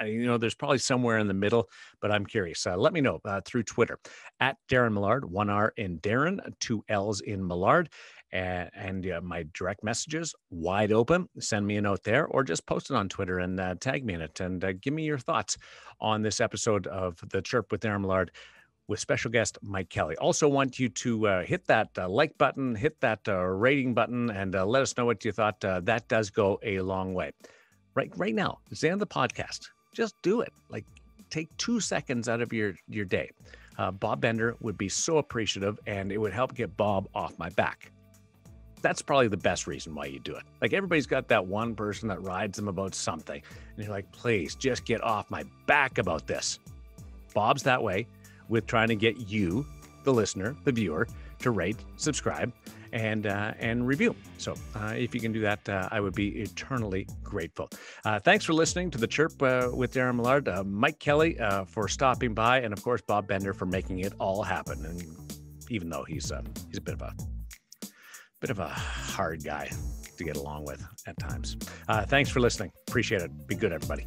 Speaker 1: uh, you know, there's probably somewhere in the middle, but I'm curious. Uh, let me know uh, through Twitter at Daren Millard, one R in Daren, two L's in Millard. And, and uh, my direct messages wide open. Send me a note there, or just post it on Twitter and uh, tag me in it, and uh, give me your thoughts on this episode of the Chirp with Daren Millard with special guest Mike Kelly. Also, want you to uh, hit that uh, like button, hit that uh, rating button, and uh, let us know what you thought. Uh, that does go a long way. Right, right now, it's the end of the podcast. Just do it. Like, take two seconds out of your your day. Uh, Bob Bender would be so appreciative, and it would help get Bob off my back. That's probably the best reason why you do it. Like everybody's got that one person that rides them about something, and you're like, please just get off my back about this. Bob's that way with trying to get you, the listener, the viewer, to rate, subscribe, and uh, and review. So uh, if you can do that, uh, I would be eternally grateful. Uh, thanks for listening to the Chirp uh, with Daren Millard, uh, Mike Kelly for stopping by, and of course Bob Bender for making it all happen. And even though he's he's a bit of a bit of a hard guy to get along with at times. thanks for listening. Appreciate it. Be good, everybody.